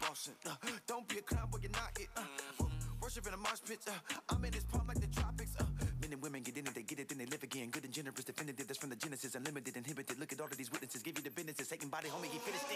bossing. Uh, don't be a clown, but you're not it. Uh, uh, worship in a mosh pit. Uh, I'm in this palm like the tropics. Uh, men and women get in it, they get it, then they live again. Good and generous, definitive. That's from the Genesis, unlimited, inhibited. Look at all of these witnesses, give you the business. Taking body, homie, he finished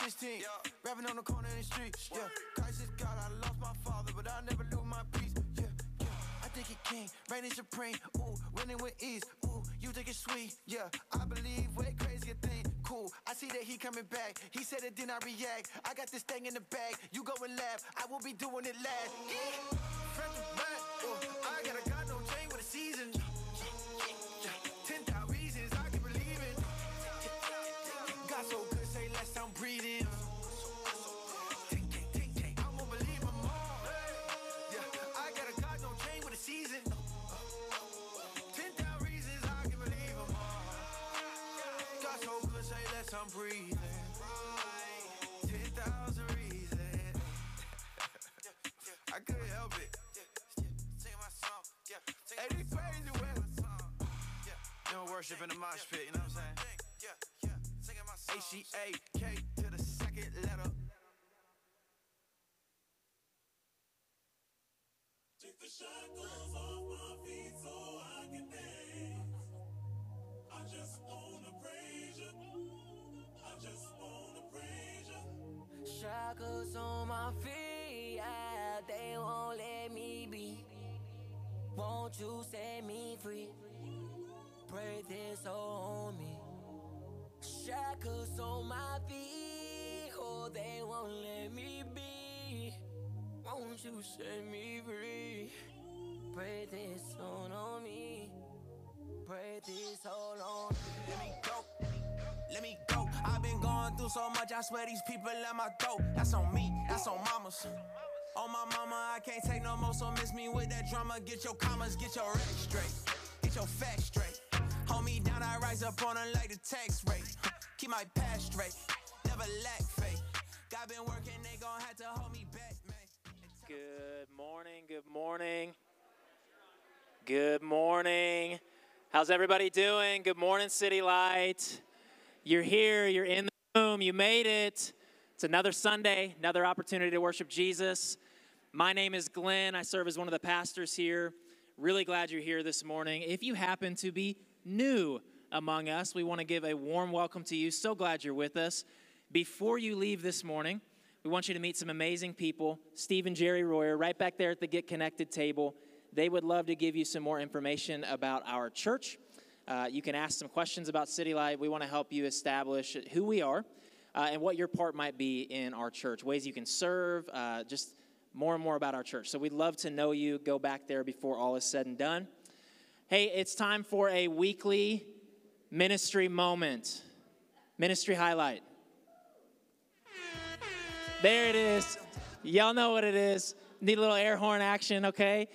16. Yeah. Rapping on the corner in the street. Yeah. Christ is God, I lost my father, but I never lose my peace. Yeah. yeah. I think it king, reigning supreme. Ooh, winning with ease. Ooh, you think it's sweet. Yeah. I believe way crazier thing. Cool. I see that he coming back. He said it, then I react. I got this thing in the bag. You go and laugh. I will be doing it last. Yeah. Less, I'm breathing. Ten thousand reasons. I couldn't help it. Hey, this crazy way. You don't worship in the mosh pit, you know what I'm saying? H-E-A-K to the second letter. Take the shackles Won't you set me free? Pray this on me. Shackles on my feet, oh, they won't let me be. Won't you set me free? Pray this on on me. Pray this all on me. Let me go. Let me go. I've been going through so much, I swear these people let my throat. That's on me, that's on mamas. On my mama, I can't take no more, so miss me with that drama. Get your commas, get your rec straight. Get your facts straight. Hold me down, I rise up on them like the tax rate. Keep my past straight, never lack faith. God been working, they gon' have to hold me back, man. Good morning. Good morning. Good morning. How's everybody doing? Good morning, Citylight. You're here, you're in the room, you made it. It's another Sunday, another opportunity to worship Jesus. My name is Glenn. I serve as one of the pastors here. Really glad you're here this morning. If you happen to be new among us, we want to give a warm welcome to you. So glad you're with us. Before you leave this morning, we want you to meet some amazing people. Steve and Jerry Royer, right back there at the Get Connected table. They would love to give you some more information about our church. Uh, you can ask some questions about Citylight. We want to help you establish who we are uh, and what your part might be in our church, ways you can serve, uh, just more and more about our church. So we'd love to know you. Go back there before all is said and done. Hey, it's time for a weekly ministry moment, ministry highlight. There it is. Y'all know what it is. Need a little air horn action, okay?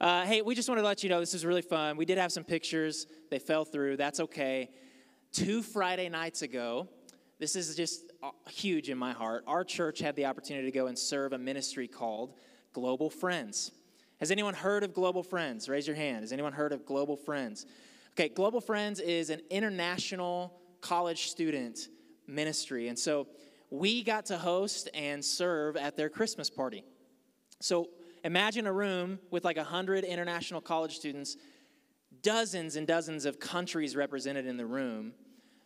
Uh, hey, we just wanted to let you know this is really fun. We did have some pictures, they fell through. That's okay. Two Friday nights ago, this is just uh, huge in my heart. Our church had the opportunity to go and serve a ministry called Global Friends. Has anyone heard of Global Friends? Raise your hand. Has anyone heard of Global Friends? Okay, Global Friends is an international college student ministry. And so we got to host and serve at their Christmas party. So imagine a room with like 100 international college students, dozens and dozens of countries represented in the room,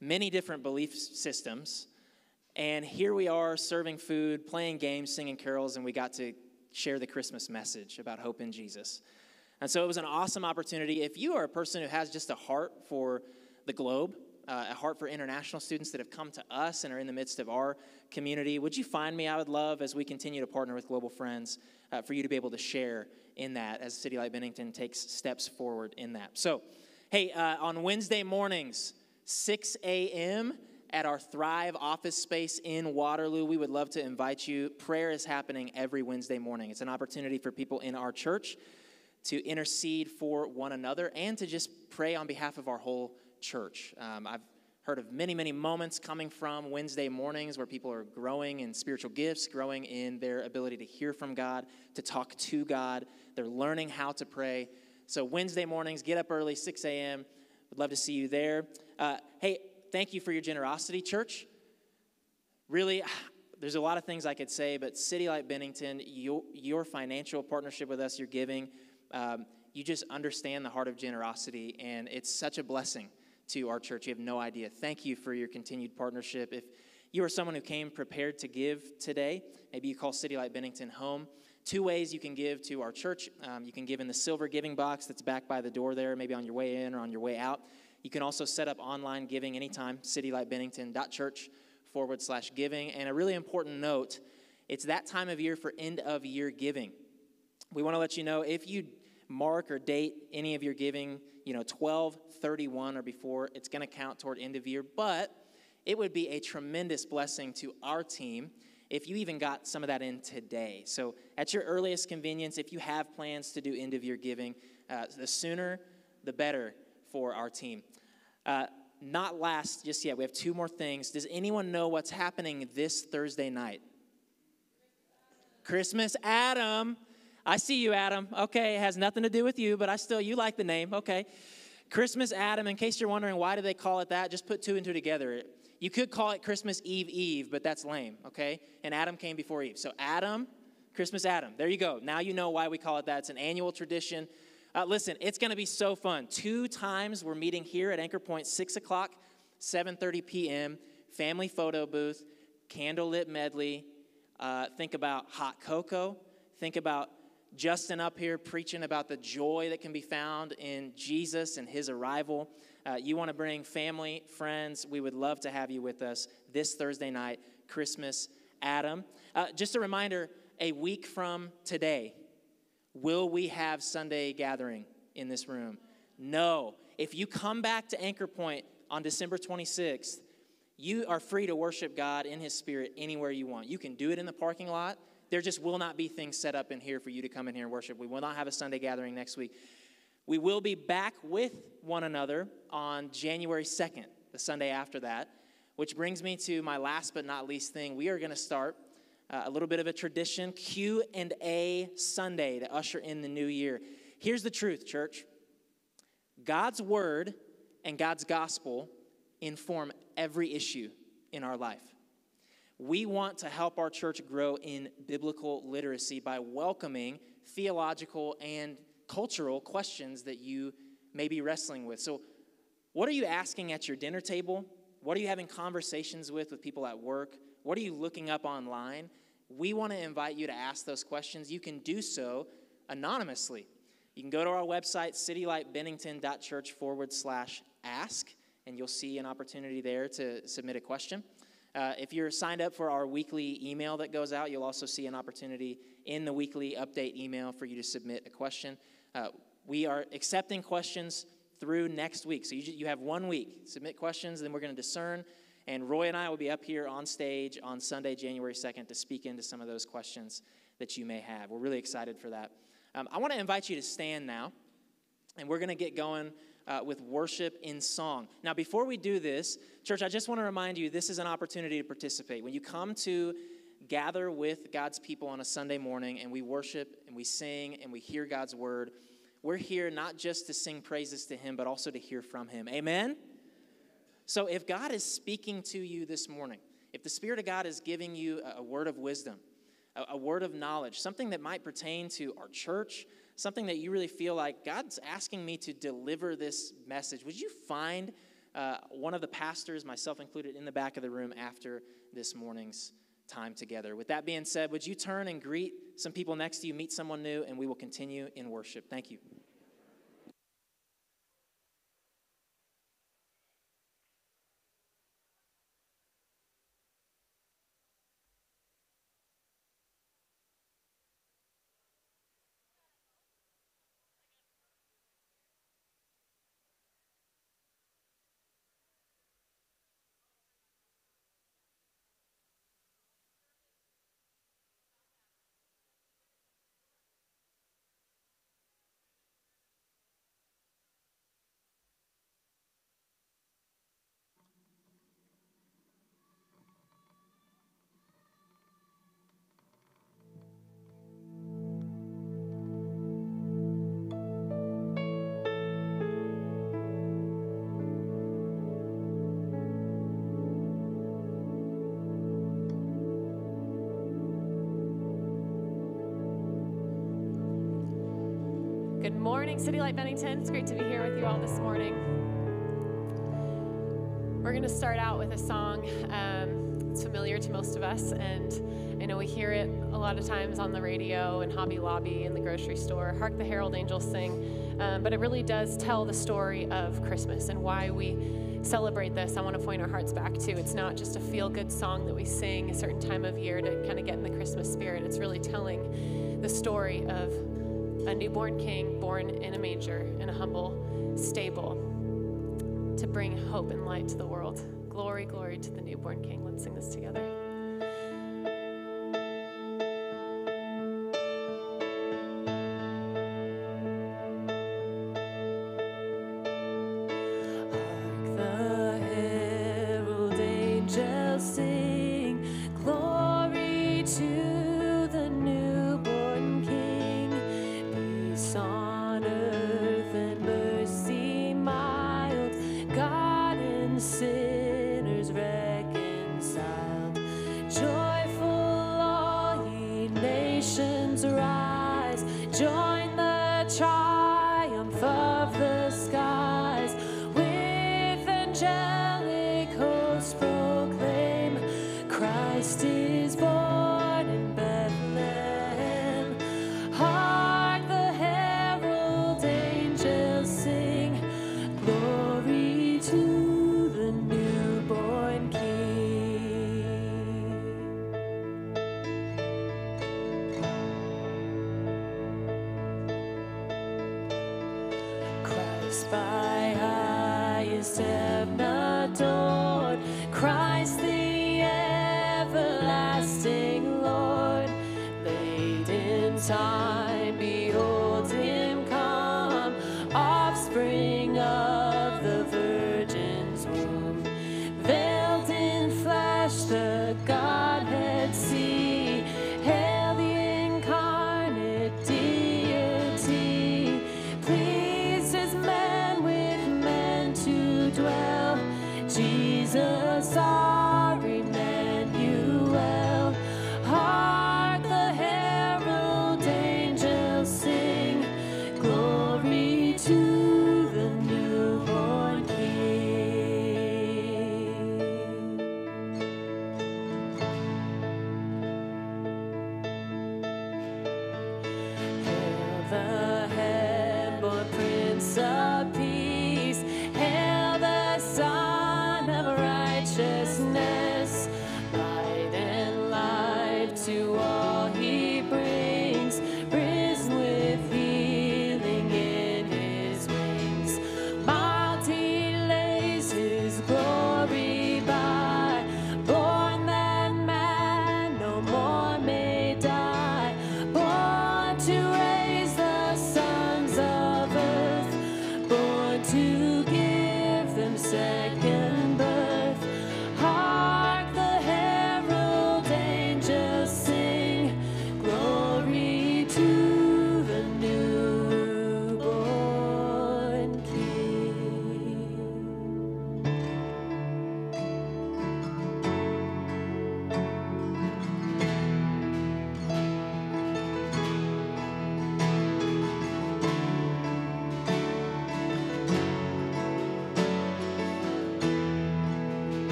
many different belief systems. And here we are serving food, playing games, singing carols, and we got to share the Christmas message about hope in Jesus. And so it was an awesome opportunity. If you are a person who has just a heart for the globe, uh, a heart for international students that have come to us and are in the midst of our community. Would you find me? I would love, as we continue to partner with Global Friends, uh, for you to be able to share in that as Citylight Bennington takes steps forward in that. So, hey, uh, on Wednesday mornings, 6 a.m., at our Thrive office space in Waterloo. We would love to invite you. Prayer is happening every Wednesday morning. It's an opportunity for people in our church to intercede for one another and to just pray on behalf of our whole church. Um, I've heard of many, many moments coming from Wednesday mornings where people are growing in spiritual gifts, growing in their ability to hear from God, to talk to God. They're learning how to pray. So, Wednesday mornings, get up early, 6 a.m. We'd love to see you there. Uh, hey, thank you for your generosity, church. Really, there's a lot of things I could say, but Citylight Bennington, your, your financial partnership with us, your giving, um, you just understand the heart of generosity, and it's such a blessing to our church. You have no idea. Thank you for your continued partnership. If you are someone who came prepared to give today, maybe you call Citylight Bennington home. Two ways you can give to our church. Um, you can give in the silver giving box that's back by the door there, maybe on your way in or on your way out. You can also set up online giving anytime, citylightbennington.church forward slash giving. And a really important note it's that time of year for end of year giving. We want to let you know if you mark or date any of your giving, you know, 12, 31 or before, it's going to count toward end of year. But it would be a tremendous blessing to our team if you even got some of that in today. So, at your earliest convenience, if you have plans to do end of year giving, uh, the sooner the better for our team. Uh, not last just yet, we have two more things. Does anyone know what's happening this Thursday night? Christmas Adam. I see you, Adam. Okay, it has nothing to do with you, but I still, you like the name. Okay. Christmas Adam, in case you're wondering why do they call it that, just put two and two together. You could call it Christmas Eve Eve, but that's lame, okay? And Adam came before Eve. So Adam, Christmas Adam. There you go. Now you know why we call it that. It's an annual tradition. Uh, listen, it's going to be so fun. Two times we're meeting here at Anchor Point, 6 o'clock, 7.30 p.m., family photo booth, candlelit medley. Uh, think about hot cocoa. Think about Justin up here preaching about the joy that can be found in Jesus and his arrival. Uh, you want to bring family, friends, we would love to have you with us this Thursday night, Christmas Adam. Uh, just a reminder a week from today, Will we have Sunday gathering in this room? No. If you come back to Anchor Point on December 26th, you are free to worship God in His Spirit anywhere you want. You can do it in the parking lot. There just will not be things set up in here for you to come in here and worship. We will not have a Sunday gathering next week. We will be back with one another on January 2nd, the Sunday after that, which brings me to my last but not least thing. We are going to start uh, a little bit of a tradition, Q and A Sunday to usher in the new year. Here's the truth, church. God's word and God's gospel inform every issue in our life. We want to help our church grow in biblical literacy by welcoming theological and cultural questions that you may be wrestling with. So, what are you asking at your dinner table? What are you having conversations with with people at work? What are you looking up online? We want to invite you to ask those questions. You can do so anonymously. You can go to our website, citylightbennington.church forward slash ask, and you'll see an opportunity there to submit a question. Uh, if you're signed up for our weekly email that goes out, you'll also see an opportunity in the weekly update email for you to submit a question. Uh, we are accepting questions through next week. So you, you have one week. Submit questions, then we're going to discern and Roy and I will be up here on stage on Sunday, January 2nd, to speak into some of those questions that you may have. We're really excited for that. Um, I want to invite you to stand now, and we're going to get going uh, with worship in song. Now, before we do this, church, I just want to remind you this is an opportunity to participate. When you come to gather with God's people on a Sunday morning and we worship and we sing and we hear God's word, we're here not just to sing praises to Him, but also to hear from Him. Amen? So if God is speaking to you this morning, if the Spirit of God is giving you a, word of wisdom, a, a word of knowledge, something that might pertain to our church, something that you really feel like God's asking me to deliver this message, would you find uh, one of the pastors, myself included, in the back of the room after this morning's time together? With that being said, would you turn and greet some people next to you, meet someone new, and we will continue in worship? Thank you. Morning, Citylight Bennington. It's great to be here with you all this morning. We're going to start out with a song. Um, it's familiar to most of us, and I know we hear it a lot of times on the radio and Hobby Lobby in the grocery store. Hark the Herald Angels Sing. Um, but it really does tell the story of Christmas and why we celebrate this. I want to point our hearts back to it's not just a feel good song that we sing a certain time of year to kind of get in the Christmas spirit. It's really telling the story of a newborn king born in a manger in a humble stable to bring hope and light to the world. Glory, glory to the newborn king. Let's sing this together.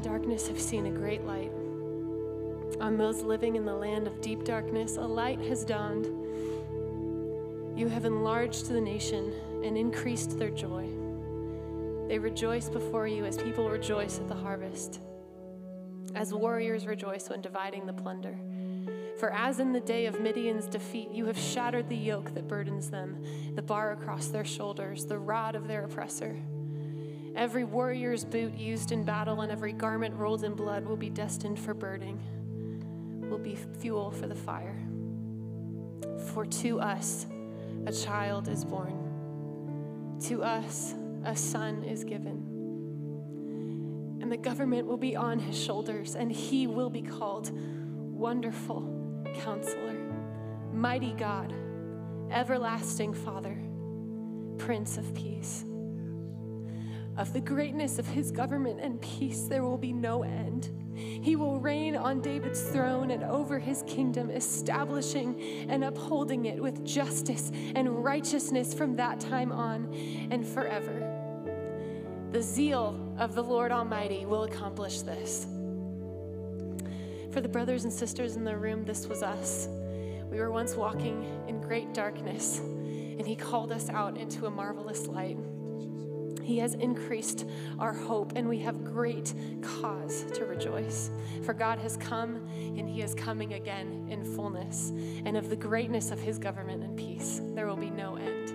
In darkness have seen a great light. On those living in the land of deep darkness, a light has dawned. You have enlarged the nation and increased their joy. They rejoice before you as people rejoice at the harvest, as warriors rejoice when dividing the plunder. For as in the day of Midian's defeat, you have shattered the yoke that burdens them, the bar across their shoulders, the rod of their oppressor. Every warrior's boot used in battle and every garment rolled in blood will be destined for burning, will be fuel for the fire. For to us a child is born, to us a son is given. And the government will be on his shoulders, and he will be called Wonderful Counselor, Mighty God, Everlasting Father, Prince of Peace. Of the greatness of his government and peace, there will be no end. He will reign on David's throne and over his kingdom, establishing and upholding it with justice and righteousness from that time on and forever. The zeal of the Lord Almighty will accomplish this. For the brothers and sisters in the room, this was us. We were once walking in great darkness, and He called us out into a marvelous light. He has increased our hope, and we have great cause to rejoice. For God has come, and He is coming again in fullness. And of the greatness of His government and peace, there will be no end.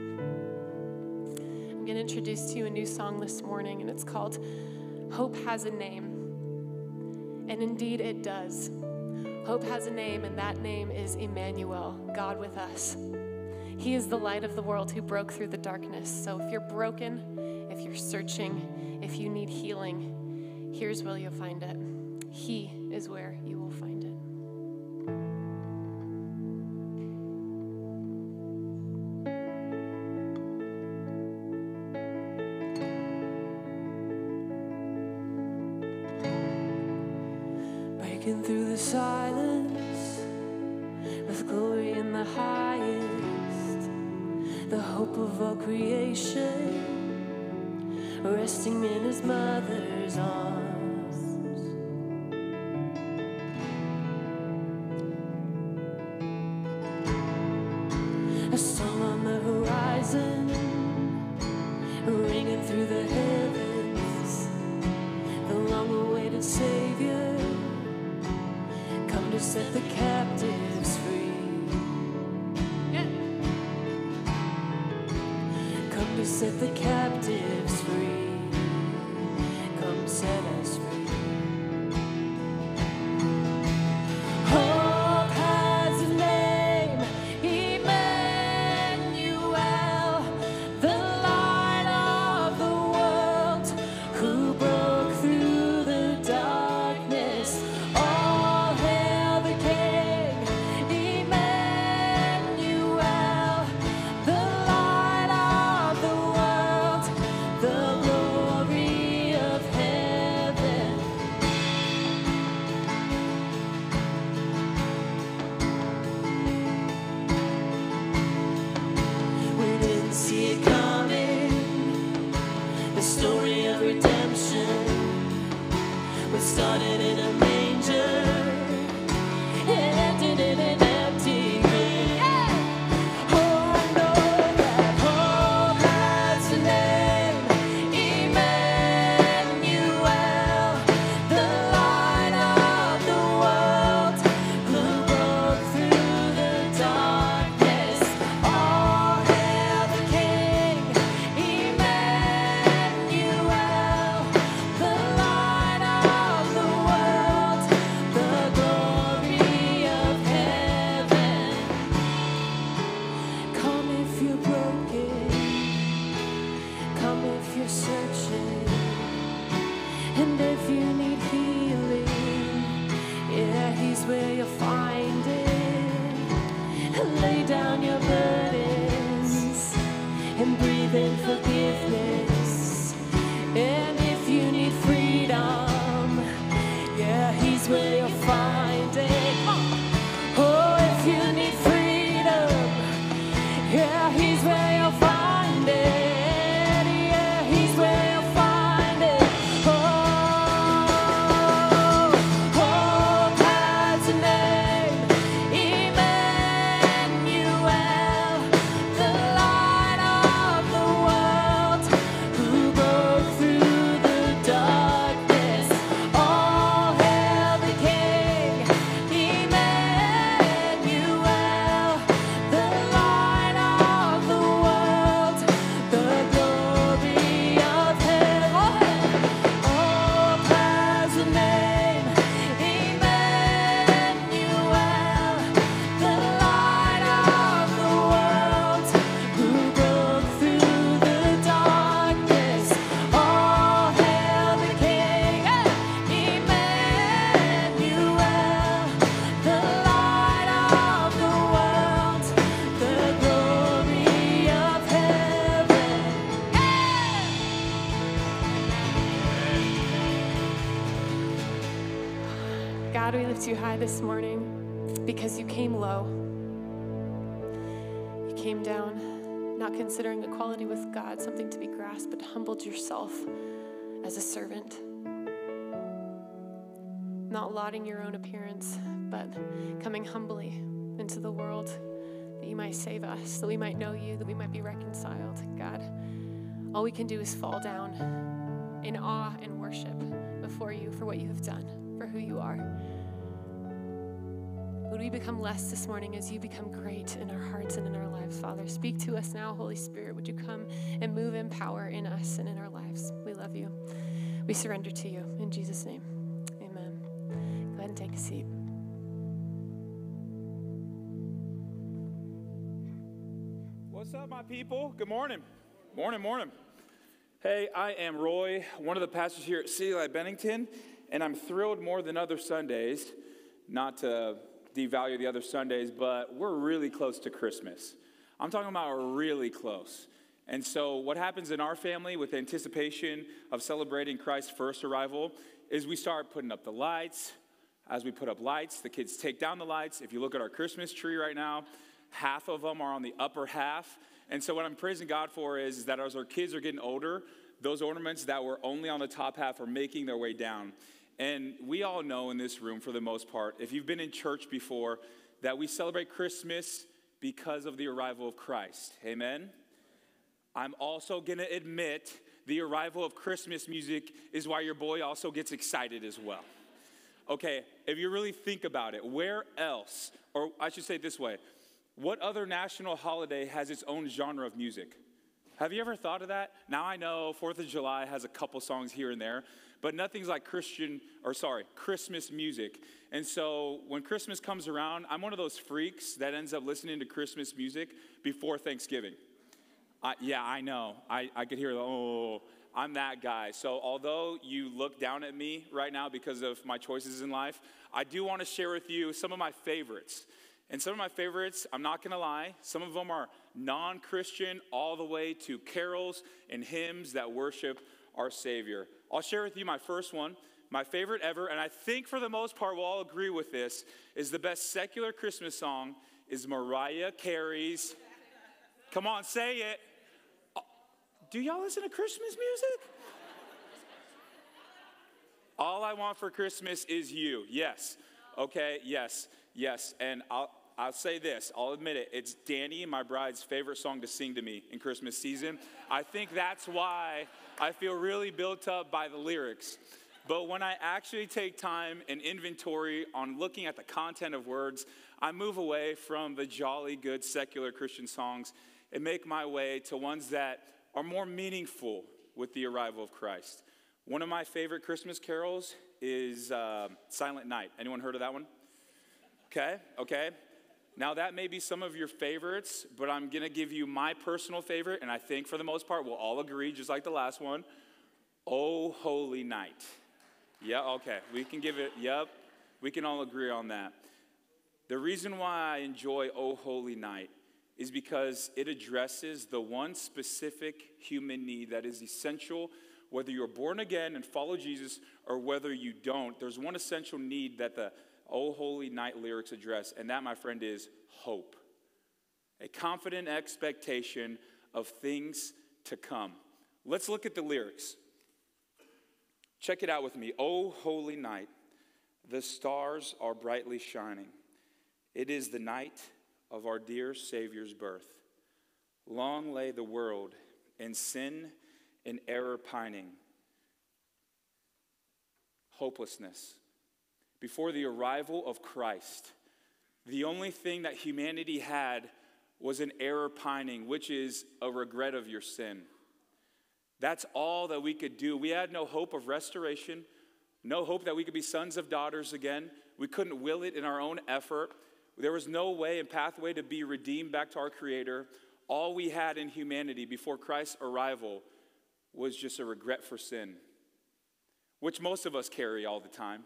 I'm going to introduce to you a new song this morning, and it's called Hope Has a Name. And indeed, it does. Hope has a name, and that name is Emmanuel, God with us. He is the light of the world who broke through the darkness. So if you're broken, if you're searching, if you need healing, here's where you'll find it. He is where you will find it. Breaking through the silence with glory in the highest, the hope of all creation, resting in his mother's arms. In forgiveness. And considering equality with God something to be grasped, but humbled yourself as a servant. Not lauding your own appearance, but coming humbly into the world that you might save us, that we might know you, that we might be reconciled. God, all we can do is fall down in awe and worship before you for what you have done, for who you are. Would we become less this morning as you become great in our hearts and in our lives, Father? Speak to us now, Holy Spirit. Would you come and move in power in us and in our lives? We love you. We surrender to you. In Jesus' name, amen. Go ahead and take a seat. What's up, my people? Good morning. Morning, morning. Hey, I am Roy, one of the pastors here at Citylight Bennington, and I'm thrilled more than other Sundays, not to devalue the other Sundays, but we're really close to Christmas. I'm talking about really close. And so, what happens in our family with anticipation of celebrating Christ's first arrival is we start putting up the lights. As we put up lights, the kids take down the lights. If you look at our Christmas tree right now, half of them are on the upper half. And so, what I'm praising God for is, that as our kids are getting older, those ornaments that were only on the top half are making their way down. And we all know in this room, for the most part, if you've been in church before, that we celebrate Christmas because of the arrival of Christ. Amen? I'm also going to admit the arrival of Christmas music is why your boy also gets excited as well. Okay, if you really think about it, where else, or I should say this way, what other national holiday has its own genre of music? Have you ever thought of that? Now I know Fourth of July has a couple songs here and there, but nothing's like Christian, or sorry, Christmas music. And so when Christmas comes around, I'm one of those freaks that ends up listening to Christmas music before Thanksgiving. I, yeah, I know. I, I could hear the, oh, I'm that guy. So although you look down at me right now because of my choices in life, I do want to share with you some of my favorites. And some of my favorites, I'm not going to lie, some of them are non Christian, all the way to carols and hymns that worship our Savior. I'll share with you my first one. My favorite ever, and I think for the most part we'll all agree with this, is the best secular Christmas song is Mariah Carey's. Come on, say it. Uh, Do y'all listen to Christmas music? All I want for Christmas is you. Yes. Okay, yes, yes. And I'll, I'll say this, I'll admit it. It's Danny, my bride's favorite song to sing to me in Christmas season. I think that's why I feel really built up by the lyrics. But when I actually take time and inventory on looking at the content of words, I move away from the jolly good secular Christian songs and make my way to ones that are more meaningful with the arrival of Christ. One of my favorite Christmas carols is uh, Silent Night. Anyone heard of that one? Okay, okay. Now, that may be some of your favorites, but I'm going to give you my personal favorite, and I think for the most part we'll all agree, just like the last one. Oh, Holy Night. Yeah, okay. We can give it, yep. We can all agree on that. The reason why I enjoy Oh, Holy Night is because it addresses the one specific human need that is essential, whether you're born again and follow Jesus or whether you don't. There's one essential need that the Oh Holy Night lyrics address, and that, my friend, is hope. A confident expectation of things to come. Let's look at the lyrics. Check it out with me. Oh, holy night, the stars are brightly shining. It is the night of our dear Savior's birth. Long lay the world in sin and error pining, hopelessness. Before the arrival of Christ, the only thing that humanity had was an error pining, which is a regret of your sin. That's all that we could do. We had no hope of restoration, no hope that we could be sons of daughters again. We couldn't will it in our own effort. There was no way and pathway to be redeemed back to our Creator. All we had in humanity before Christ's arrival was just a regret for sin, which most of us carry all the time.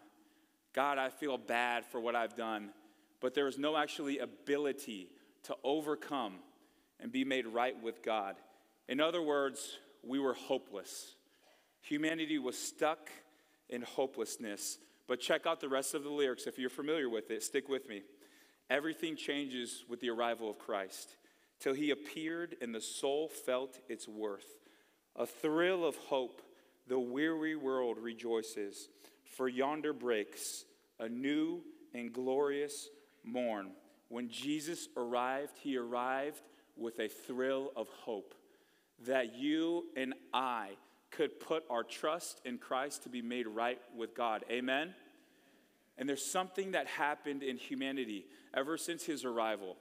God, I feel bad for what I've done, but there is no actually ability to overcome and be made right with God. In other words, we were hopeless. Humanity was stuck in hopelessness. But check out the rest of the lyrics if you're familiar with it. Stick with me. Everything changes with the arrival of Christ. Till he appeared and the soul felt its worth. A thrill of hope, the weary world rejoices. For yonder breaks a new and glorious morn. When Jesus arrived, he arrived with a thrill of hope that you and I could put our trust in Christ to be made right with God. Amen? And there's something that happened in humanity ever since his arrival.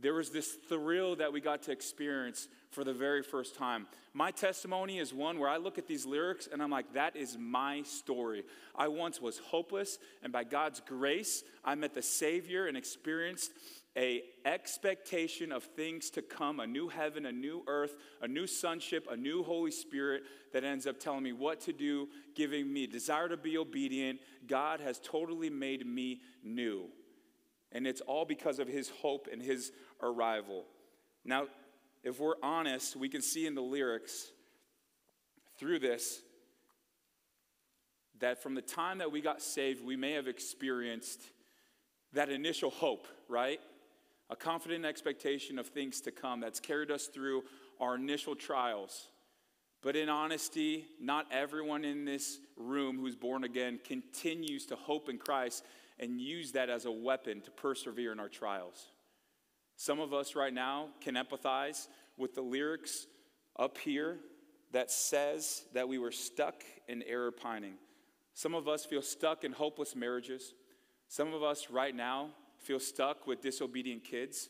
There was this thrill that we got to experience for the very first time. My testimony is one where I look at these lyrics and I'm like, that is my story. I once was hopeless, and by God's grace, I met the Savior and experienced a expectation of things to come a new heaven a new earth a new sonship a new holy spirit that ends up telling me what to do giving me desire to be obedient god has totally made me new and it's all because of his hope and his arrival now if we're honest we can see in the lyrics through this that from the time that we got saved we may have experienced that initial hope right a confident expectation of things to come that's carried us through our initial trials. But in honesty, not everyone in this room who's born again continues to hope in Christ and use that as a weapon to persevere in our trials. Some of us right now can empathize with the lyrics up here that says that we were stuck in error pining. Some of us feel stuck in hopeless marriages. Some of us right now feel stuck with disobedient kids,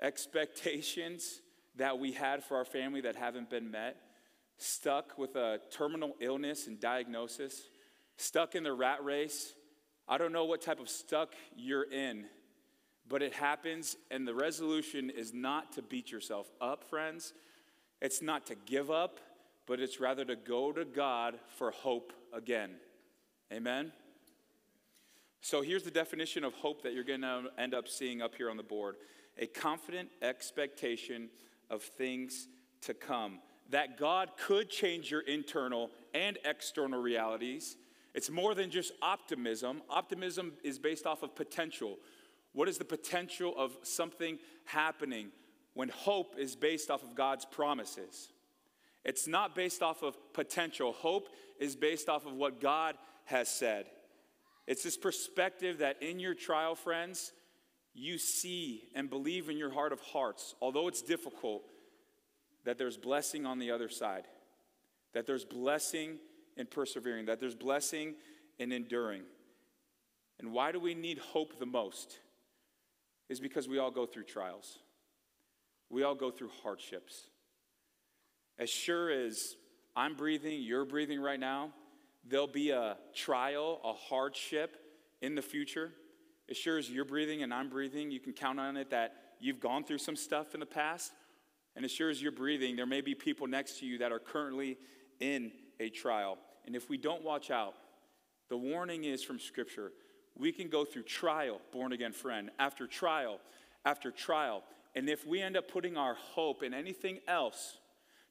expectations that we had for our family that haven't been met, stuck with a terminal illness and diagnosis, stuck in the rat race. I don't know what type of stuck you're in, but it happens, and the resolution is not to beat yourself up, friends. It's not to give up, but it's rather to go to God for hope again. Amen? So here's the definition of hope that you're going to end up seeing up here on the board a confident expectation of things to come. That God could change your internal and external realities. It's more than just optimism. Optimism is based off of potential. What is the potential of something happening when hope is based off of God's promises? It's not based off of potential. Hope is based off of what God has said. It's this perspective that in your trial, friends, you see and believe in your heart of hearts, although it's difficult, that there's blessing on the other side, that there's blessing in persevering, that there's blessing in enduring. And why do we need hope the most? Is because we all go through trials. We all go through hardships. As sure as I'm breathing, you're breathing right now, there'll be a trial, a hardship in the future. As sure as you're breathing and I'm breathing, you can count on it that you've gone through some stuff in the past. And as sure as you're breathing, there may be people next to you that are currently in a trial. And if we don't watch out, the warning is from Scripture we can go through trial, born again friend, after trial, after trial. And if we end up putting our hope in anything else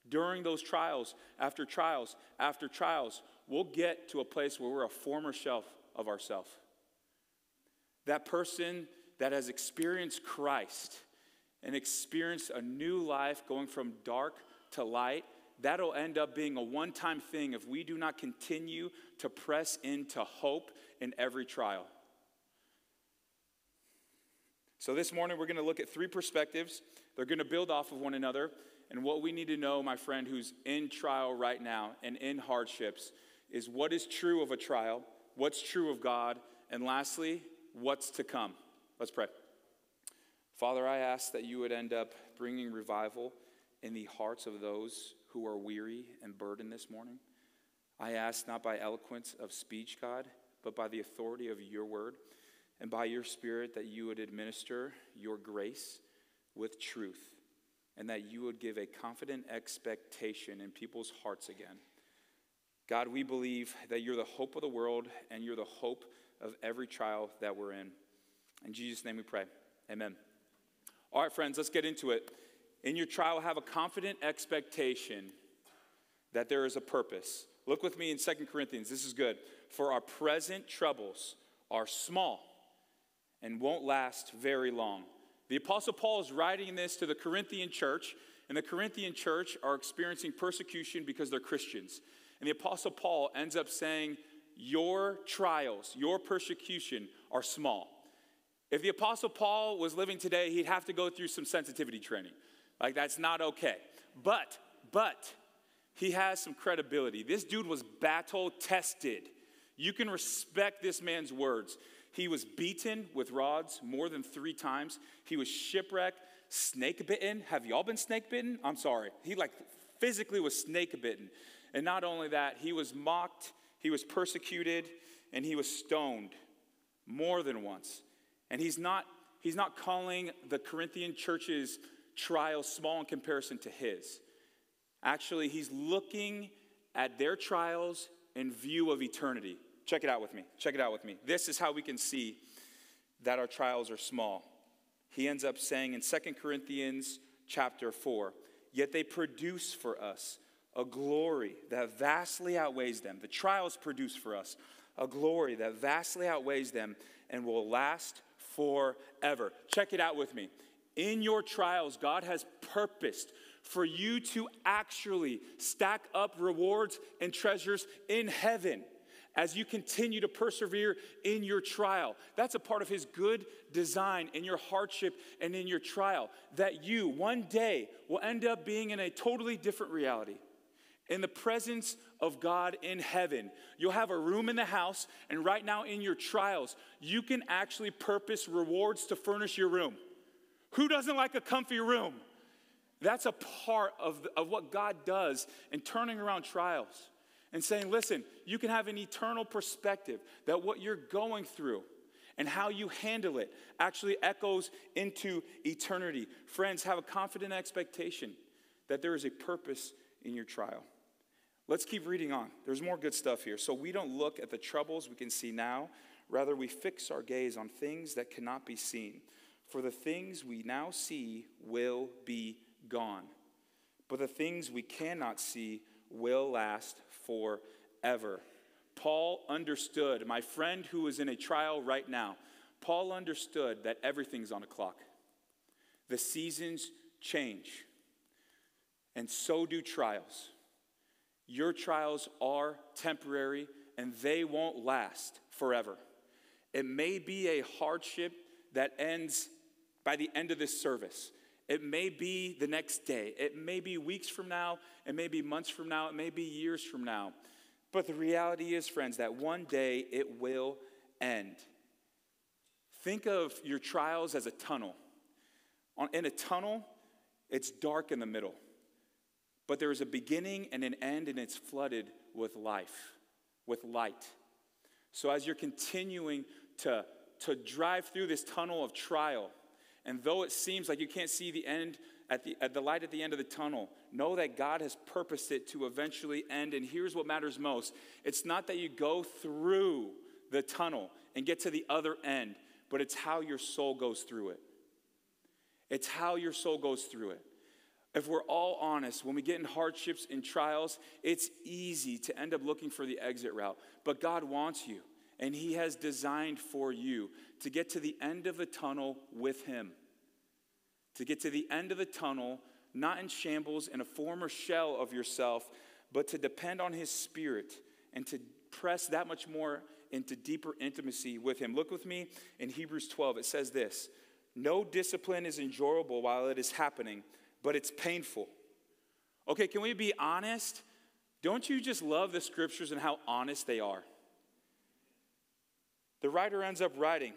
during those trials, after trials, after trials, we'll get to a place where we're a former shelf of ourselves. That person that has experienced Christ and experienced a new life going from dark to light, that'll end up being a one time thing if we do not continue to press into hope in every trial. So, this morning we're going to look at three perspectives. They're going to build off of one another. And what we need to know, my friend who's in trial right now and in hardships, is what is true of a trial, what's true of God, and lastly, what's to come. Let's pray. Father, I ask that you would end up bringing revival in the hearts of those who are weary and burdened this morning. I ask not by eloquence of speech, God, but by the authority of your word and by your spirit that you would administer your grace with truth and that you would give a confident expectation in people's hearts again. God, we believe that you're the hope of the world and you're the hope of every trial that we're in. In Jesus' name we pray. Amen. All right, friends, let's get into it. In your trial, have a confident expectation that there is a purpose. Look with me in Second Corinthians. This is good. For our present troubles are small and won't last very long. The Apostle Paul is writing this to the Corinthian church, and the Corinthian church are experiencing persecution because they're Christians. And the Apostle Paul ends up saying, Your trials, your persecution are small. If the Apostle Paul was living today, he'd have to go through some sensitivity training. Like, that's not okay. But, but, he has some credibility. This dude was battle tested. You can respect this man's words. He was beaten with rods more than three times. He was shipwrecked, snake bitten. Have y'all been snake bitten? I'm sorry. He like physically was snake bitten. And not only that, he was mocked, he was persecuted, and he was stoned more than once. And he's not, he's not calling the Corinthian church's trial small in comparison to his. Actually, he's looking at their trials in view of eternity. Check it out with me. Check it out with me. This is how we can see that our trials are small. He ends up saying in 2 Corinthians chapter 4, yet they produce for us a glory that vastly outweighs them. The trials produce for us a glory that vastly outweighs them and will last forever. Check it out with me. In your trials, God has purposed for you to actually stack up rewards and treasures in heaven as you continue to persevere in your trial. That's a part of His good design in your hardship and in your trial, that you one day will end up being in a totally different reality in the presence of God in heaven. You'll have a room in the house, and right now in your trials, you can actually purpose rewards to furnish your room. Who doesn't like a comfy room? That's a part of, the, of what God does in turning around trials and saying, listen, you can have an eternal perspective that what you're going through and how you handle it actually echoes into eternity. Friends, have a confident expectation that there is a purpose in your trial. Let's keep reading on. There's more good stuff here. So we don't look at the troubles we can see now, rather, we fix our gaze on things that cannot be seen. For the things we now see will be gone, but the things we cannot see will last forever. Paul understood, my friend who is in a trial right now, Paul understood that everything's on a clock. The seasons change, and so do trials. Your trials are temporary and they won't last forever. It may be a hardship that ends by the end of this service. It may be the next day. It may be weeks from now. It may be months from now. It may be years from now. But the reality is, friends, that one day it will end. Think of your trials as a tunnel. In a tunnel, it's dark in the middle. But there is a beginning and an end, and it's flooded with life, with light. So as you're continuing to, to drive through this tunnel of trial, and though it seems like you can't see the end at the, at the light at the end of the tunnel, know that God has purposed it to eventually end. And here's what matters most it's not that you go through the tunnel and get to the other end, but it's how your soul goes through it. It's how your soul goes through it if we're all honest, when we get in hardships and trials, it's easy to end up looking for the exit route. But God wants you, and He has designed for you to get to the end of the tunnel with Him. To get to the end of the tunnel, not in shambles, in a former shell of yourself, but to depend on His Spirit and to press that much more into deeper intimacy with Him. Look with me in Hebrews 12. It says this No discipline is enjoyable while it is happening but it's painful. Okay, can we be honest? Don't you just love the scriptures and how honest they are? The writer ends up writing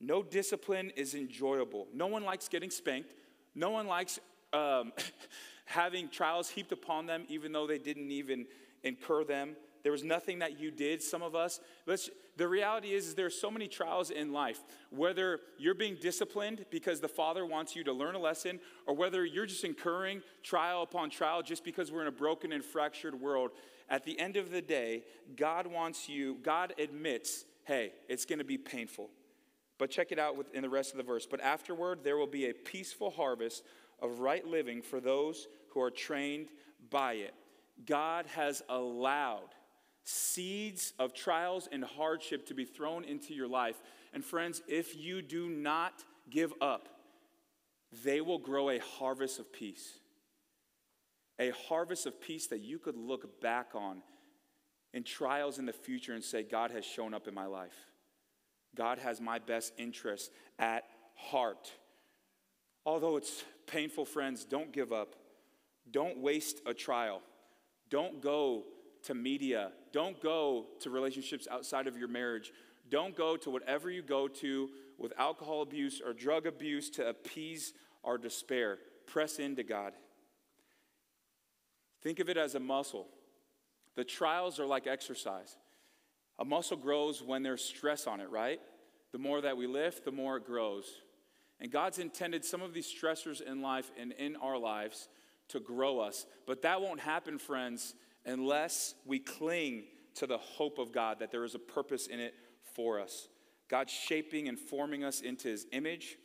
No discipline is enjoyable. No one likes getting spanked. No one likes um, having trials heaped upon them, even though they didn't even incur them. There was nothing that you did, some of us. The reality is, is there are so many trials in life, whether you're being disciplined because the Father wants you to learn a lesson, or whether you're just incurring trial upon trial just because we're in a broken and fractured world. At the end of the day, God wants you, God admits, hey, it's going to be painful. But check it out in the rest of the verse. But afterward, there will be a peaceful harvest of right living for those who are trained by it. God has allowed seeds of trials and hardship to be thrown into your life. And friends, if you do not give up, they will grow a harvest of peace. A harvest of peace that you could look back on in trials in the future and say, God has shown up in my life. God has my best interests at heart. Although it's painful, friends, don't give up. Don't waste a trial. Don't go to media. Don't go to relationships outside of your marriage. Don't go to whatever you go to with alcohol abuse or drug abuse to appease our despair. Press into God. Think of it as a muscle. The trials are like exercise. A muscle grows when there's stress on it, right? The more that we lift, the more it grows. And God's intended some of these stressors in life and in our lives to grow us. But that won't happen, friends, unless we cling to the hope of God, that there is a purpose in it for us. God's shaping and forming us into his image.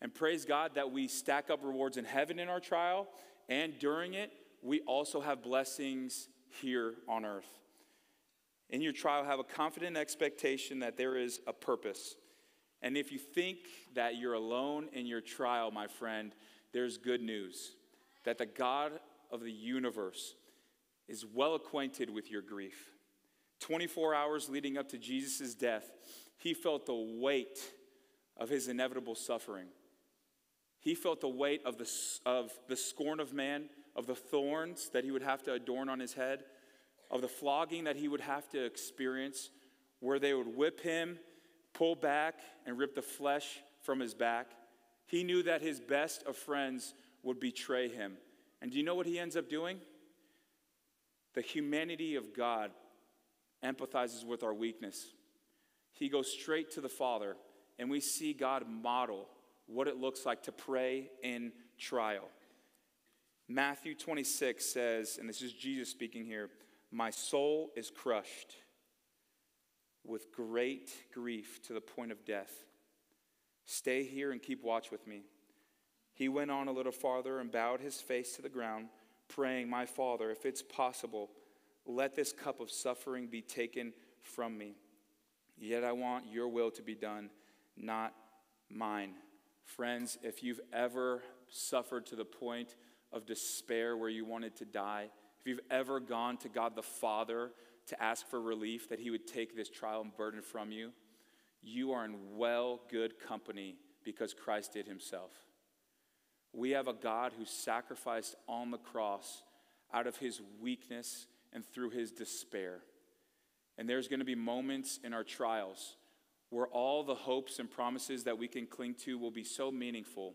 And praise God that we stack up rewards in heaven in our trial, and during it, we also have blessings here on earth. In your trial, have a confident expectation that there is a purpose. And if you think that you're alone in your trial, my friend, there's good news that the God of the universe is well acquainted with your grief. 24 hours leading up to Jesus' death, he felt the weight of his inevitable suffering. He felt the weight of the, of the scorn of man, of the thorns that he would have to adorn on his head, of the flogging that he would have to experience, where they would whip him, pull back, and rip the flesh from his back. He knew that his best of friends would betray him. And do you know what he ends up doing? The humanity of God empathizes with our weakness. He goes straight to the Father, and we see God model what it looks like to pray in trial. Matthew 26 says, and this is Jesus speaking here My soul is crushed with great grief to the point of death. Stay here and keep watch with me. He went on a little farther and bowed his face to the ground, praying, My Father, if it's possible, let this cup of suffering be taken from me. Yet I want your will to be done, not mine. Friends, if you've ever suffered to the point of despair where you wanted to die, if you've ever gone to God the Father to ask for relief that He would take this trial and burden from you, you are in well good company because Christ did Himself. We have a God who sacrificed on the cross out of His weakness and through His despair. And there's going to be moments in our trials where all the hopes and promises that we can cling to will be so meaningful.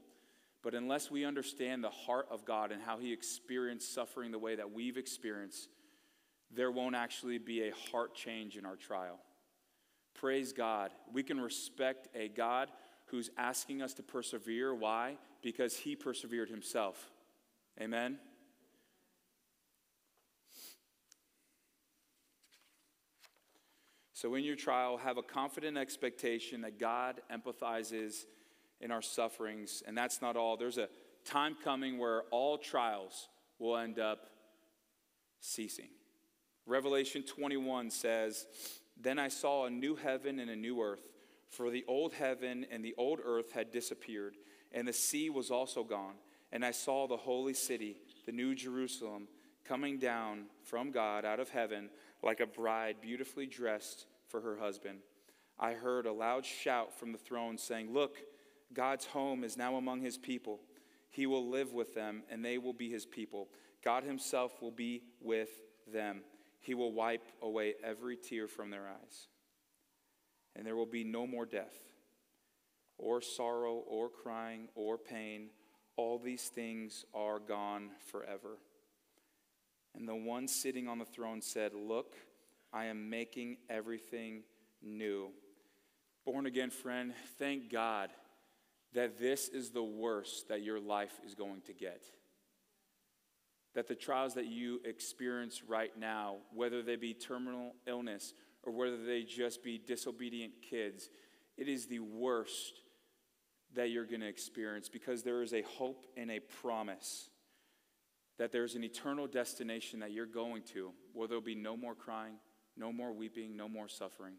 But unless we understand the heart of God and how He experienced suffering the way that we've experienced, there won't actually be a heart change in our trial. Praise God. We can respect a God who's asking us to persevere. Why? Because He persevered Himself. Amen. So, in your trial, have a confident expectation that God empathizes in our sufferings. And that's not all. There's a time coming where all trials will end up ceasing. Revelation 21 says, Then I saw a new heaven and a new earth, for the old heaven and the old earth had disappeared, and the sea was also gone. And I saw the holy city, the new Jerusalem, coming down from God out of heaven like a bride beautifully dressed for her husband. I heard a loud shout from the throne saying, Look, God's home is now among his people. He will live with them, and they will be his people. God himself will be with them. He will wipe away every tear from their eyes. And there will be no more death, or sorrow, or crying, or pain. All these things are gone forever. And the one sitting on the throne said, Look, I am making everything new. Born again friend, thank God that this is the worst that your life is going to get. That the trials that you experience right now, whether they be terminal illness or whether they just be disobedient kids, it is the worst that you're going to experience because there is a hope and a promise that there's an eternal destination that you're going to where there'll be no more crying, no more weeping, no more suffering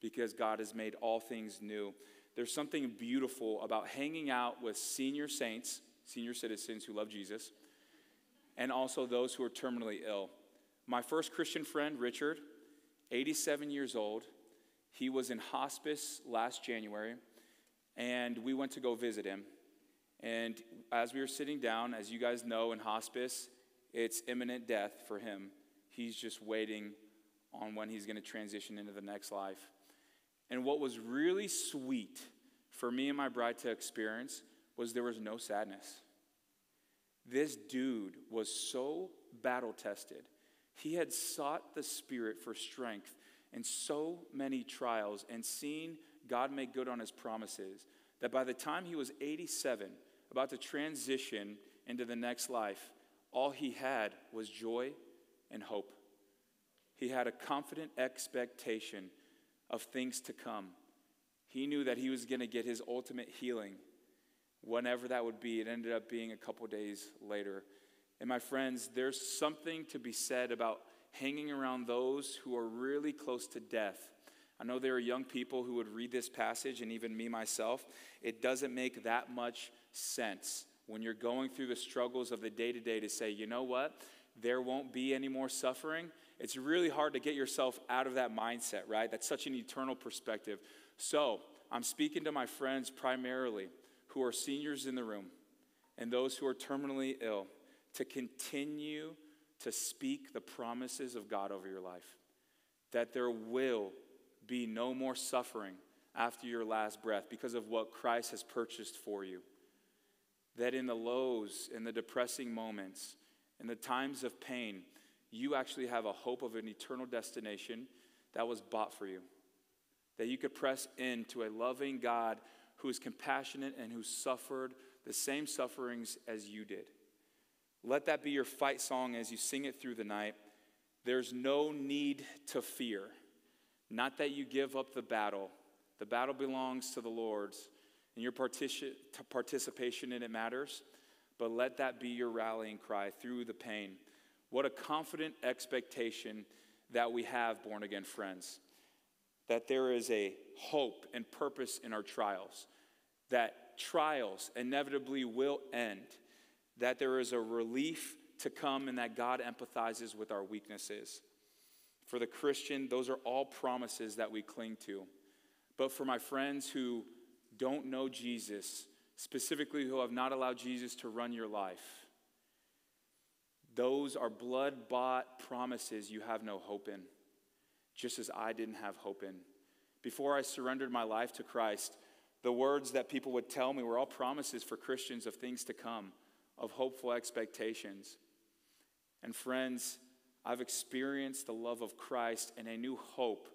because God has made all things new. There's something beautiful about hanging out with senior saints, senior citizens who love Jesus, and also those who are terminally ill. My first Christian friend, Richard, 87 years old, he was in hospice last January, and we went to go visit him. And as we were sitting down, as you guys know, in hospice, it's imminent death for him. He's just waiting on when he's going to transition into the next life. And what was really sweet for me and my bride to experience was there was no sadness. This dude was so battle tested. He had sought the Spirit for strength in so many trials and seen God make good on his promises that by the time he was 87, about to transition into the next life, all he had was joy and hope. He had a confident expectation of things to come. He knew that he was going to get his ultimate healing whenever that would be. It ended up being a couple days later. And my friends, there's something to be said about hanging around those who are really close to death. I know there are young people who would read this passage, and even me myself. It doesn't make that much sense when you're going through the struggles of the day to day to say, you know what? There won't be any more suffering. It's really hard to get yourself out of that mindset, right? That's such an eternal perspective. So, I'm speaking to my friends primarily who are seniors in the room and those who are terminally ill to continue to speak the promises of God over your life. That there will be no more suffering after your last breath because of what Christ has purchased for you. That in the lows, in the depressing moments, in the times of pain, you actually have a hope of an eternal destination that was bought for you. That you could press into a loving God who is compassionate and who suffered the same sufferings as you did. Let that be your fight song as you sing it through the night. There's no need to fear. Not that you give up the battle, the battle belongs to the Lord's, and your partici- participation in it matters, but let that be your rallying cry through the pain. What a confident expectation that we have, born again friends, that there is a hope and purpose in our trials, that trials inevitably will end, that there is a relief to come, and that God empathizes with our weaknesses. For the Christian, those are all promises that we cling to. But for my friends who don't know Jesus, specifically who have not allowed Jesus to run your life, those are blood bought promises you have no hope in, just as I didn't have hope in. Before I surrendered my life to Christ, the words that people would tell me were all promises for Christians of things to come, of hopeful expectations. And friends, I've experienced the love of Christ and a new hope,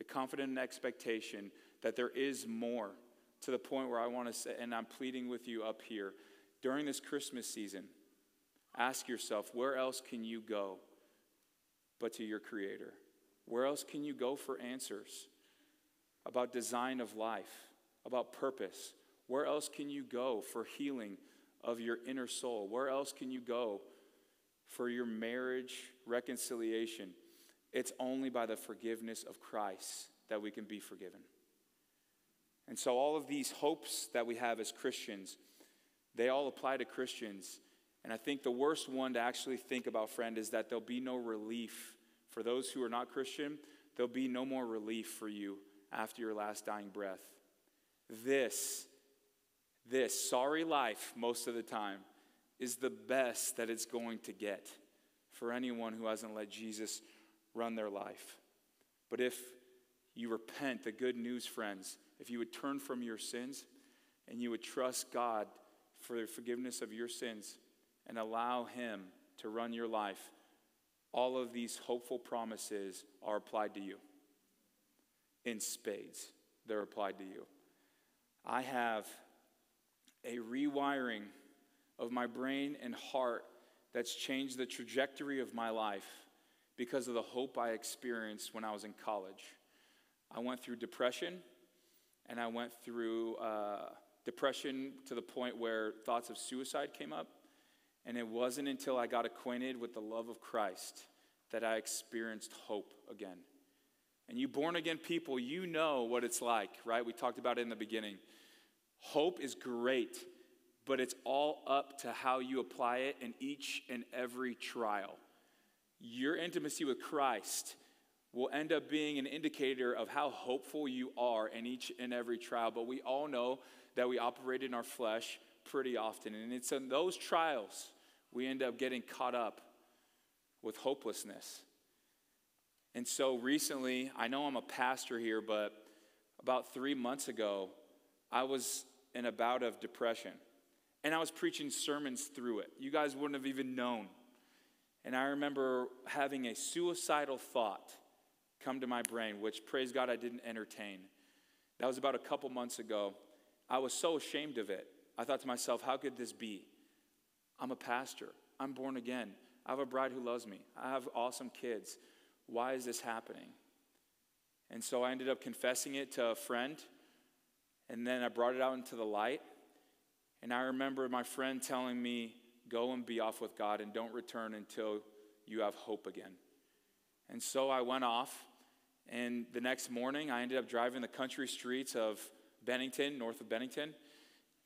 a confident expectation that there is more to the point where I want to say, and I'm pleading with you up here during this Christmas season, ask yourself, where else can you go but to your Creator? Where else can you go for answers about design of life, about purpose? Where else can you go for healing of your inner soul? Where else can you go for your marriage reconciliation? It's only by the forgiveness of Christ that we can be forgiven. And so, all of these hopes that we have as Christians, they all apply to Christians. And I think the worst one to actually think about, friend, is that there'll be no relief for those who are not Christian. There'll be no more relief for you after your last dying breath. This, this sorry life, most of the time, is the best that it's going to get for anyone who hasn't let Jesus run their life. But if you repent, the good news, friends, if you would turn from your sins and you would trust God for the forgiveness of your sins and allow Him to run your life, all of these hopeful promises are applied to you in spades. They're applied to you. I have a rewiring of my brain and heart that's changed the trajectory of my life because of the hope I experienced when I was in college. I went through depression and I went through uh, depression to the point where thoughts of suicide came up. And it wasn't until I got acquainted with the love of Christ that I experienced hope again. And you born again people, you know what it's like, right? We talked about it in the beginning. Hope is great, but it's all up to how you apply it in each and every trial. Your intimacy with Christ will end up being an indicator of how hopeful you are in each and every trial. But we all know that we operate in our flesh pretty often. And it's in those trials we end up getting caught up with hopelessness. And so recently, I know I'm a pastor here, but about three months ago, I was in a bout of depression. And I was preaching sermons through it. You guys wouldn't have even known. And I remember having a suicidal thought come to my brain, which praise God I didn't entertain. That was about a couple months ago. I was so ashamed of it. I thought to myself, how could this be? I'm a pastor. I'm born again. I have a bride who loves me. I have awesome kids. Why is this happening? And so I ended up confessing it to a friend, and then I brought it out into the light. And I remember my friend telling me, Go and be off with God and don't return until you have hope again. And so I went off and the next morning, I ended up driving the country streets of Bennington, north of Bennington.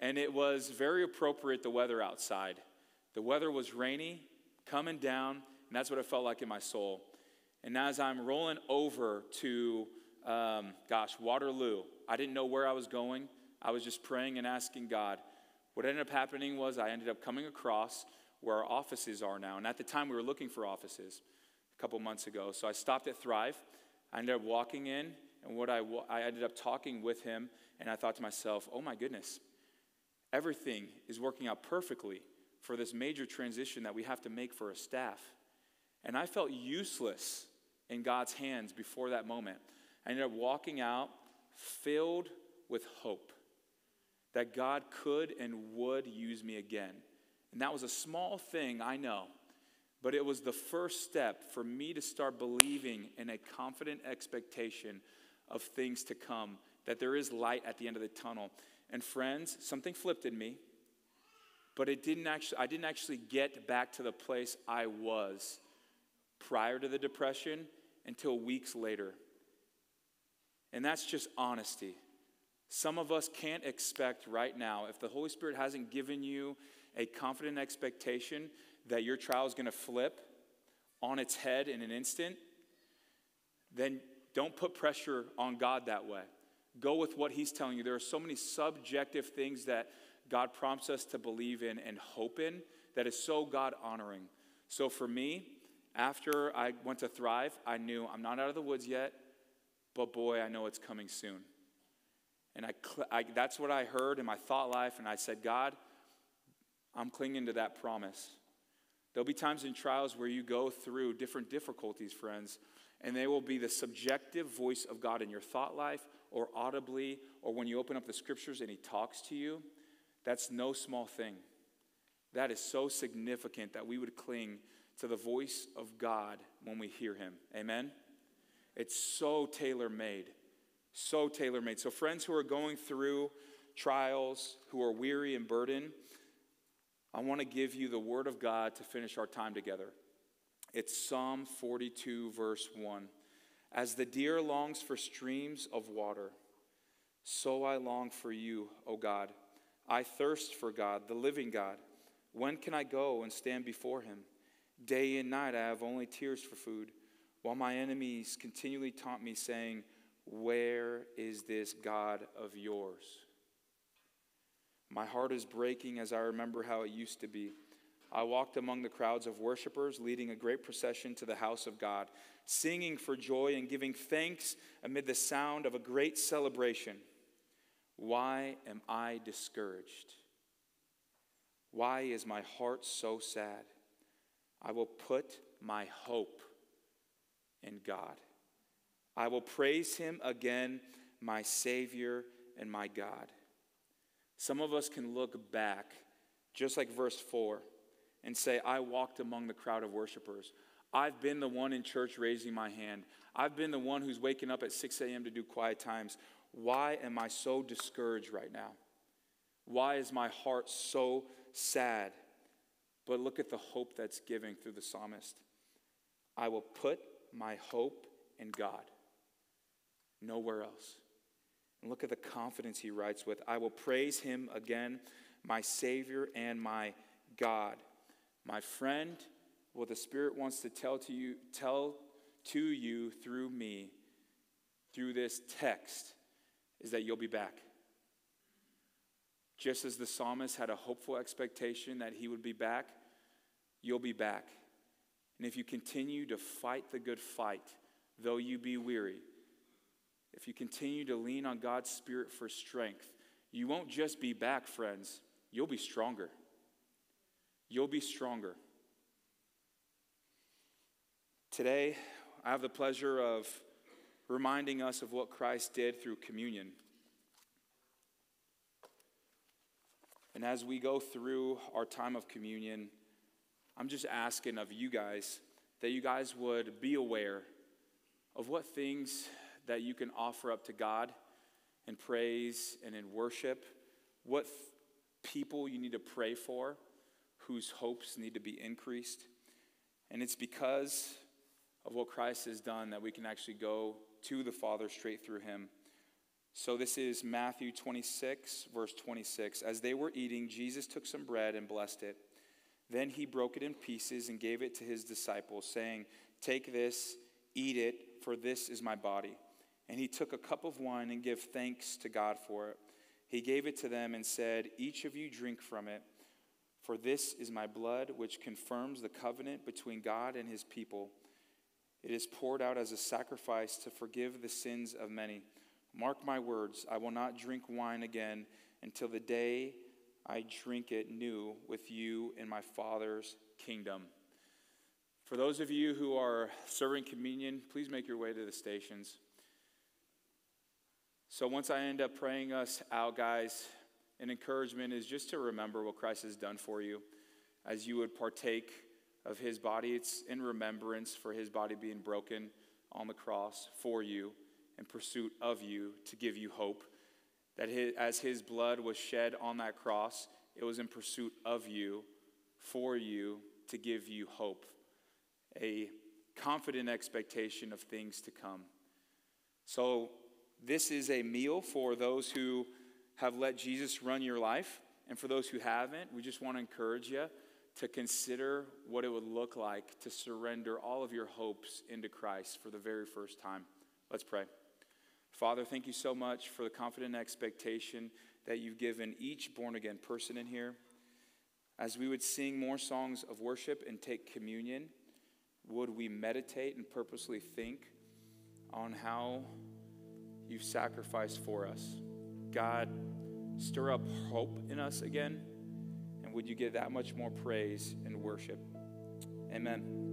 And it was very appropriate, the weather outside. The weather was rainy, coming down, and that's what it felt like in my soul. And as I'm rolling over to, um, gosh, Waterloo, I didn't know where I was going. I was just praying and asking God, What ended up happening was I ended up coming across where our offices are now. And at the time, we were looking for offices a couple months ago. So I stopped at Thrive. I ended up walking in, and what I, I ended up talking with him, and I thought to myself, oh my goodness, everything is working out perfectly for this major transition that we have to make for a staff. And I felt useless in God's hands before that moment. I ended up walking out filled with hope that God could and would use me again. And that was a small thing, I know, but it was the first step for me to start believing in a confident expectation of things to come, that there is light at the end of the tunnel. And friends, something flipped in me, but it didn't actually I didn't actually get back to the place I was prior to the depression until weeks later. And that's just honesty. Some of us can't expect right now, if the Holy Spirit hasn't given you a confident expectation that your trial is going to flip on its head in an instant, then don't put pressure on God that way. Go with what He's telling you. There are so many subjective things that God prompts us to believe in and hope in that is so God honoring. So for me, after I went to Thrive, I knew I'm not out of the woods yet, but boy, I know it's coming soon. And I, I, that's what I heard in my thought life, and I said, God, I'm clinging to that promise. There'll be times in trials where you go through different difficulties, friends, and they will be the subjective voice of God in your thought life, or audibly, or when you open up the scriptures and He talks to you. That's no small thing. That is so significant that we would cling to the voice of God when we hear Him. Amen? It's so tailor made. So tailor made. So, friends who are going through trials, who are weary and burdened, I want to give you the word of God to finish our time together. It's Psalm 42, verse 1. As the deer longs for streams of water, so I long for you, O God. I thirst for God, the living God. When can I go and stand before him? Day and night I have only tears for food, while my enemies continually taunt me, saying, Where is this God of yours? My heart is breaking as I remember how it used to be. I walked among the crowds of worshipers, leading a great procession to the house of God, singing for joy and giving thanks amid the sound of a great celebration. Why am I discouraged? Why is my heart so sad? I will put my hope in God. I will praise him again, my Savior and my God. Some of us can look back, just like verse 4, and say, I walked among the crowd of worshipers. I've been the one in church raising my hand. I've been the one who's waking up at 6 a.m. to do quiet times. Why am I so discouraged right now? Why is my heart so sad? But look at the hope that's giving through the psalmist. I will put my hope in God, nowhere else. And look at the confidence he writes with I will praise him again, my Savior and my God. My friend, what the Spirit wants to tell to you, tell to you through me, through this text, is that you'll be back. Just as the psalmist had a hopeful expectation that he would be back, you'll be back. And if you continue to fight the good fight, though you be weary, if you continue to lean on God's Spirit for strength, you won't just be back, friends, you'll be stronger. You'll be stronger. Today, I have the pleasure of reminding us of what Christ did through communion. And as we go through our time of communion, I'm just asking of you guys that you guys would be aware of what things that you can offer up to God in praise and in worship, what th- people you need to pray for whose hopes need to be increased. And it's because of what Christ has done that we can actually go to the Father straight through him. So this is Matthew 26, verse 26. As they were eating, Jesus took some bread and blessed it. Then he broke it in pieces and gave it to his disciples, saying, Take this, eat it, for this is my body. And he took a cup of wine and gave thanks to God for it. He gave it to them and said, Each of you drink from it, for this is my blood, which confirms the covenant between God and his people. It is poured out as a sacrifice to forgive the sins of many. Mark my words, I will not drink wine again until the day I drink it new with you in my Father's kingdom. For those of you who are serving communion, please make your way to the stations. So once I end up praying us out, guys, an encouragement is just to remember what Christ has done for you as you would partake of his body. It's in remembrance for his body being broken on the cross for you in pursuit of you to give you hope. That his, as his blood was shed on that cross, it was in pursuit of you, for you, to give you hope, a confident expectation of things to come. So, this is a meal for those who have let Jesus run your life. And for those who haven't, we just want to encourage you to consider what it would look like to surrender all of your hopes into Christ for the very first time. Let's pray. Father, thank you so much for the confident expectation that you've given each born again person in here. As we would sing more songs of worship and take communion, would we meditate and purposely think on how you've sacrificed for us. God, stir up hope in us again, and would you give that much more praise and worship? Amen.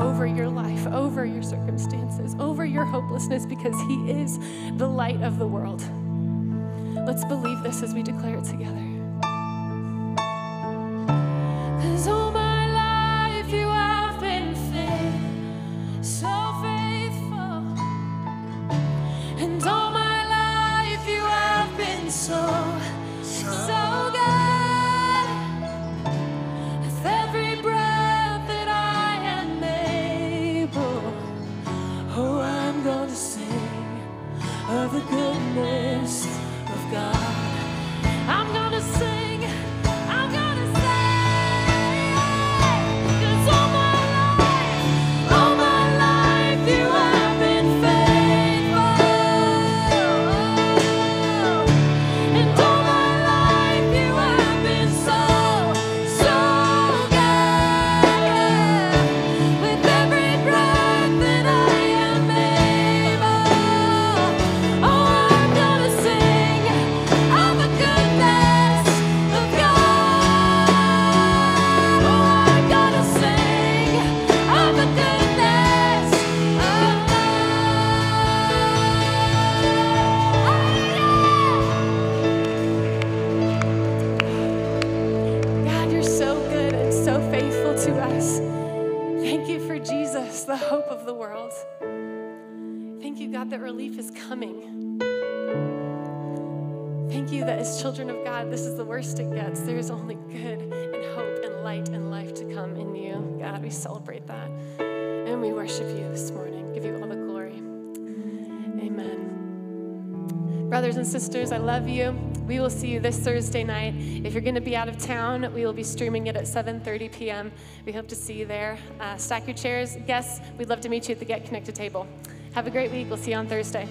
over your life, over your circumstances, over your hopelessness, because He is the light of the world. Let's believe this as we declare it together. I love you. We will see you this Thursday night. If you're going to be out of town, we will be streaming it at 7:30 p.m. We hope to see you there. Uh, stack your chairs. Guests, we'd love to meet you at the Get Connected table. Have a great week. We'll see you on Thursday.